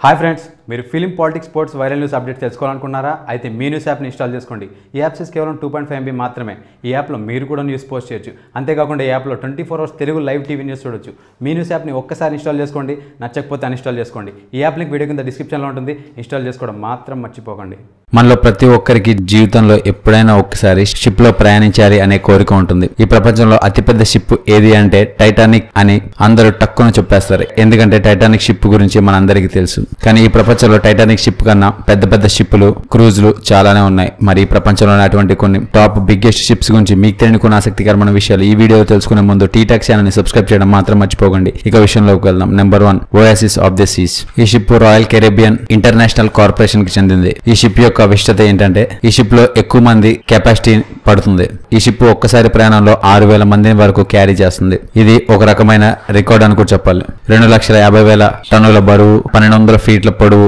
Hi friends, మీరు film politics sports viral news update తెలుసుకోవాలనుకున్నారా అయితే మీ న్యూస్ యాప్ని ఇన్స్టాల్ చేసుకోండి. ఈ యాప్స్ కేవలం టూ పాయింట్ ఫైవ్ ఎంబీ మాత్రమే. ఈ యాప్లో మీరు కూడా న్యూస్ పోస్ట్ చేయొచ్చు. అంతేకాకుండా ఈ యాప్లో twenty four hours Telugu live TV news చూడొచ్చు. మీ న్యూస్ యాప్ని ఒక్కసారి ఇన్స్టాల్ చేసుకోండి. నచ్చకపోతే అన్ఇన్స్టాల్ చేసుకోండి. ఈ యాప్ లింక్ వీడియో కింద డిస్క్రిప్షన్లో ఉంటుంది. ఇన్స్టాల్ చేసుకోవడం మాత్రం మర్చిపోకండి. మనలో ప్రతి ఒక్కరికి జీవితంలో ఎప్పుడైనా ఒక్కసారి షిప్లో ప్రయాణించాలి అనే కోరిక ఉంటుంది. ఈ ప్రపంచంలో అతిపెద్ద షిప్ ఏది అంటే టైటానిక్ అని అందరూ టక్కున చెప్పేస్తారు. ఎందుకంటే టైటానిక్ షిప్ గురించి మనందరికీ తెలుసు. కానీ ఈ ప్రపంచంలో టైటానిక్ షిప్ కన్నా పెద్ద పెద్ద షిప్లు క్రూజ్లు చాలానే ఉన్నాయి. మరి ప్రపంచంలోని అటువంటి కొన్ని టాప్ బిగ్గెస్ట్ షిప్స్ గురించి మీకు తెలియని కొన్ని ఆసక్తికరమైన విషయాలు ఈ వీడియో తెలుసుకునే ముందు టీటాక్ ఛానల్ని సబ్స్క్రైబ్ చేయడం మాత్రం మర్చిపోకండి. ఇక విషయంలోకి వెళ్దాం. Number one oasis of the seas ఈ షిప్ రాయల్ కెరేబియన్ ఇంటర్నేషనల్ కార్పొరేషన్కి చెందింది. ఈ షిప్ యొక్క విశిష్టత ఏంటంటే ఈ షిప్లో ఎక్కువ మంది కెపాసిటీ పడుతుంది. ఈ షిప్ ఒక్కసారి ప్రయాణంలో ఆరు వేల మంది వరకు క్యారీ చేస్తుంది. ఇది ఒక రకమైన రికార్డ్ అని కూడా చెప్పాలి. రెండు లక్షల యాభై వేల టన్నుల బరువు పన్నెండు వందల ఫీట్ల పొడవు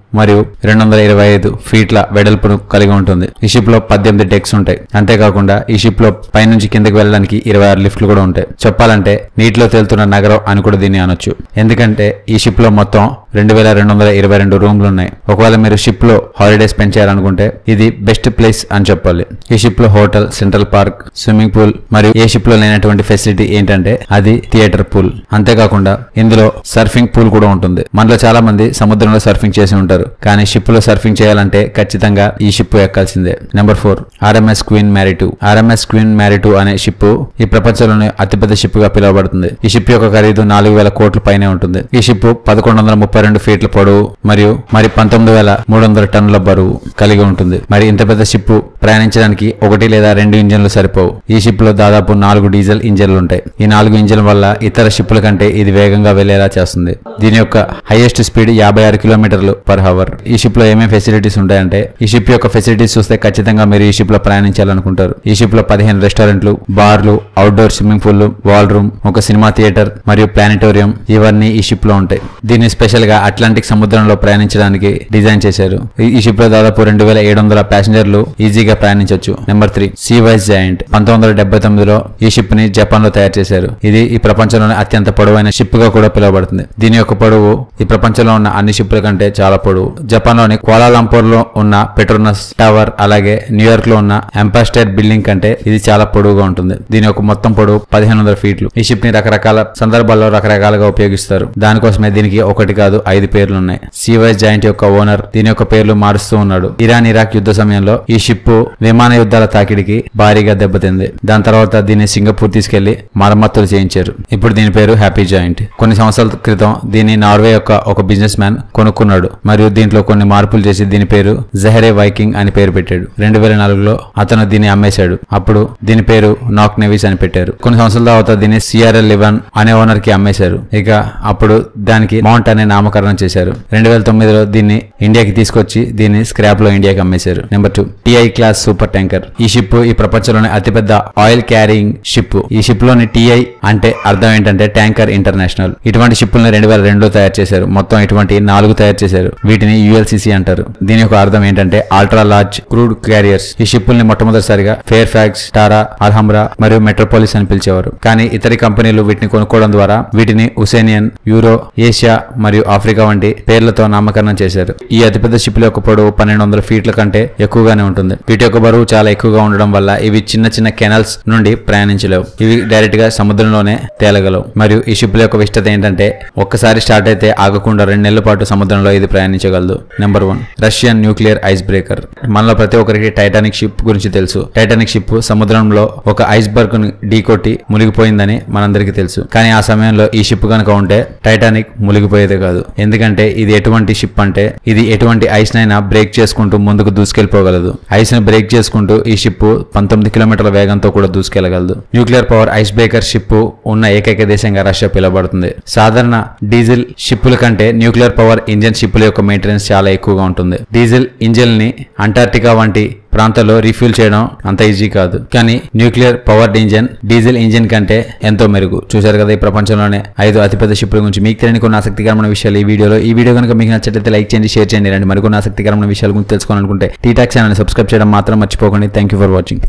మరియు రెండు వందల ఇరవై ఐదు ఫీట్ల వెడల్పును కలిగి ఉంటుంది. ఈ షిప్లో పద్దెనిమిది డెక్స్ ఉంటాయి. అంతేకాకుండా ఈ షిప్లో పైనుంచి కిందకి వెళ్ళడానికి ఇరవై ఆరు లిఫ్ట్లు కూడా ఉంటాయి. చెప్పాలంటే నీటిలో తేలుతున్న నగరం అని కూడా దీన్ని అనొచ్చు. ఎందుకంటే ఈ షిప్లో మొత్తం రెండు వేల రెండు వందల ఇరవై రెండు రూమ్లు ఉన్నాయి ఒకవేళ మీరు షిప్లో హాలిడేస్ స్పెండ్ చేయాలనుకుంటే ఇది బెస్ట్ ప్లేస్ అని చెప్పాలి. ఈ షిప్లో hotel Central Park swimming pool మరియు ఏ షిప్లో లేనటువంటి ఫెసిలిటీ ఏంటంటే అది థియేటర్ పూల్. అంతేకాకుండా ఇందులో సర్ఫింగ్ పూల్ కూడా ఉంటుంది. మనలో చాలా మంది సముద్రంలో సర్ఫింగ్ చేసి ఉంటారు. కానీ షిప్లో సర్ఫింగ్ చేయాలంటే ఖచ్చితంగా ఈ ship ఎక్కాల్సిందే. Number four RMS Queen Mary RMS Queen Mary అనే షిప్ ఈ ప్రపంచంలోనే అతిపెద్ద షిప్గా పిలువబడుతుంది. ఈ షిప్ యొక్క ఖరీదు నాలుగు వేల కోట్ల పైనే ఉంటుంది. ఈ షిప్ పదకొండు వందల ముప్పై రెండు ఫీట్ల పొడవు మరియు మరి పంతొమ్మిది వేల మూడు వందల టన్నుల బరువు కలిగి ఉంటుంది. మరి ఇంత పెద్ద షిప్ ప్రయాణించడానికి ఒకటి లేదా రెండు ఇంజన్లు సరిపోవు. ఈ షిప్లో దాదాపు నాలుగు డీజిల్ ఇంజన్లు ఉంటాయి. ఈ నాలుగు ఇంజన్ల వల్ల ఇతర షిప్ల కంటే ఇది వేగంగా వెళ్ళేలా చేస్తుంది. దీని యొక్క హైయెస్ట్ స్పీడ్ యాభై ఆరు కిలోమీటర్లు పర్ హవర్ ఈ షిప్లో ఏమేమి ఫెసిలిటీస్ ఉంటాయంటే ఈ షిప్ యొక్క ఫెసిలిటీస్ చూస్తే ఖచ్చితంగా మీరు ఈ షిప్లో ప్రయాణించాలనుకుంటారు. ఈ షిప్లో పదిహేను రెస్టారెంట్లు బార్లు outdoor swimming pool wall room ఒక సినిమా థియేటర్ మరియు ప్లానిటోరియం ఇవన్నీ ఈ షిప్లో ఉంటాయి. దీన్ని స్పెషల్గా అట్లాంటిక్ సముద్రంలో ప్రయాణించడానికి డిజైన్ చేశారు. ఈ- షిప్లో దాదాపు రెండు వేల ఏడు వందల ప్యాసింజర్లు ఈజీగా ప్రయాణించవచ్చు number three Seawise joint పంతొమ్మిది వందల డెబ్బై తొమ్మిదిలో ఈ షిప్ని జపాన్లో తయారు చేశారు. ఇది ఈ ప్రపంచంలోనే అత్యంత పొడవైన షిప్గా కూడా పిలువబడుతుంది. దీని యొక్క పొడవు ఈ ప్రపంచంలో ఉన్న అన్ని షిప్ల కంటే చాలా పొడవు. జపాన్ జపాన్లోని కోలాలంపూర్లో ఉన్న పెట్రోనస్ టవర్ అలాగే న్యూయార్క్లో ఉన్న ఎంపైర్ స్టేట్ బిల్డింగ్ కంటే ఇది చాలా పొడవుగా ఉంటుంది. దీని యొక్క మొత్తం పొడవు పదిహేను వందల ఫీట్లు. ఈ షిప్ని రకరకాల సందర్భాల్లో రకరకాలుగా ఉపయోగిస్తారు. దానికోసమే దీనికి ఒకటి కాదు ఐదు పేర్లు ఉన్నాయి సీవైస్ జాయింట్ యొక్క ఓనర్ దీని యొక్క పేర్లు మారుస్తూ ఉన్నాడు. ఇరాన్ ఇరాక్ యుద్ధ సమయంలో ఈ షిప్ విమాన యుద్ధాల తాకిడికి భారీగా దెబ్బతింది. దాని తర్వాత దీన్ని సింగపూర్ తీసుకెళ్ళి మరమ్మతులు చేయించారు. ఇప్పుడు దీని పేరు హ్యాపీ జాయింట్. కొన్ని సంవత్సరాల క్రితం దీన్ని నార్వే యొక్క ఒక బిజినెస్ మ్యాన్ కొనుక్కున్నాడు. మరియు దీంట్లో కొన్ని మార్పులు చేసి దీని పేరు జహరే వైకింగ్ అని పేరు పెట్టాడు. రెండు వేల నాలుగులో అతను దీన్ని అమ్మేశాడు. అప్పుడు దీని పేరు నాక్ నెవిస్ అని పెట్టారు. కొన్ని సంవత్సరాల తర్వాత దీన్ని సిఆర్ఎల్ లెవెన్ అనే ఓనర్కి అమ్మేశారు. ఇక అప్పుడు దానికి మౌంట్ అనే నామకరణం చేశారు. రెండు వేల తొమ్మిదిలో దీన్ని ఇండియాకి తీసుకొచ్చి దీన్ని స్క్రాప్లో ఇండియాకి అమ్మేశారు. Number two TI class super tanker. ఈ షిప్ ఈ ప్రపంచంలోనే అతిపెద్ద ఆయిల్ క్యారింగ్ షిప్. ఈ షిప్లోని టిఐ అంటే అర్థం ఏంటంటే ట్యాంకర్ ఇంటర్నేషనల్. ఇటువంటి షిప్పులను రెండు వేల రెండులో తయారు చేశారు. మొత్తం ఇటువంటి నాలుగు తయారు చేశారు. వీటిని యుఎల్సిసి అంటారు. దీని యొక్క అర్థం ఏంటంటే అల్ట్రా లార్జ్ క్రూడ్ క్యారియర్స్ ఈ షిప్పుల్ని మొట్టమొదటిసారిగా ఫేర్ ఫ్యాక్స్ టారా అల్హమ్రా మరియు మెట్రోపాలిస్ అని పిలిచేవారు. కానీ ఇతర కంపెనీలు వీటిని కొనుక్కోవడం ద్వారా వీటిని ఉసేనియన్ యూరో ఏషియా మరియు ఆఫ్రికా వంటి పేర్లతో నామకరణం చేశారు. ఈ అతిపెద్ద షిప్ల యొక్క పొడవు పన్నెండు వందల ఫీట్ల కంటే ఎక్కువగానే ఉంటుంది. వీటి యొక్క బరువు చాలా ఎక్కువగా ఉండడం వల్ల ఇవి చిన్న చిన్న కెనల్స్ నుండి ప్రయాణించలేవు. ఇవి డైరెక్ట్గా సముద్రంలోనే తేలగలవు. మరియు ఈ షిప్ల యొక్క విష్టత ఏంటంటే ఒక్కసారి స్టార్ట్ అయితే ఆగకుండా రెండు నెలల పాటు సముద్రంలో ఇది ప్రయాణించగలదు number one Russian nuclear icebreaker మనలో ప్రతి ఒక్కరికి టైటానిక్ షిప్ గురించి తెలుసు. టైటానిక్ షిప్ సముద్రంలో ఒక ఐస్ బర్గ్ ఢీకొట్టి మునిగిపోయిందని మనందరికీ తెలుసు. కానీ ఆ సమయంలో ఈ షిప్ కనుక ఉంటే టైటానిక్ మునిగిపోయేది కాదు. ఎందుకంటే ఇది ఎటువంటి షిప్ అంటే ఇది ఎటువంటి ఐస్ నైనా బ్రేక్ చేసుకుంటూ ముందుకు దూసుకెళ్ళిపోగలదు ఐస్ని బ్రేక్ చేసుకుంటూ ఈ షిప్ పంతొమ్మిది కిలోమీటర్ల వేగంతో కూడా దూసుకెళ్ళగలదు nuclear power icebreaker ship ఉన్న ఏకైక దేశంగా రష్యా పిలువబడుతుంది. సాధారణ డీజిల్ షిప్పుల కంటే న్యూక్లియర్ పవర్ ఇంజన్ షిప్పుల యొక్క మెయింటెనెన్స్ చాలా ఎక్కువగా ఉంటుంది. డీజిల్ ఇంజిన్ని అంటార్టికా వంటి ప్రాంతాల్లో రీఫ్యూల్ చేయడం అంత ఈజీ కాదు. కానీ nuclear powered engine diesel engine కంటే ఎంతో మెరుగు. చూశారు కదా ఈ ప్రపంచంలోనే ఐదు అతిపెద్ద షిప్ల గురించి. మీకు తెలియని కొన్ని ఆసక్తికరమైన విషయాలు ఈ వీడియోలో. ఈ వీడియో కనుక మీకు నచ్చినట్లయితే లైక్ చేయండి షేర్ చేయండి రండి. మరికొన్ని ఆసక్తికరమైన విషయాల గురించి తెలుసుకోవాలనుకుంటే టీటాక్ ఛానల్ సబ్స్క్రైబ్ చేయడం మాత్రం మర్చిపోకండి. Thank you for watching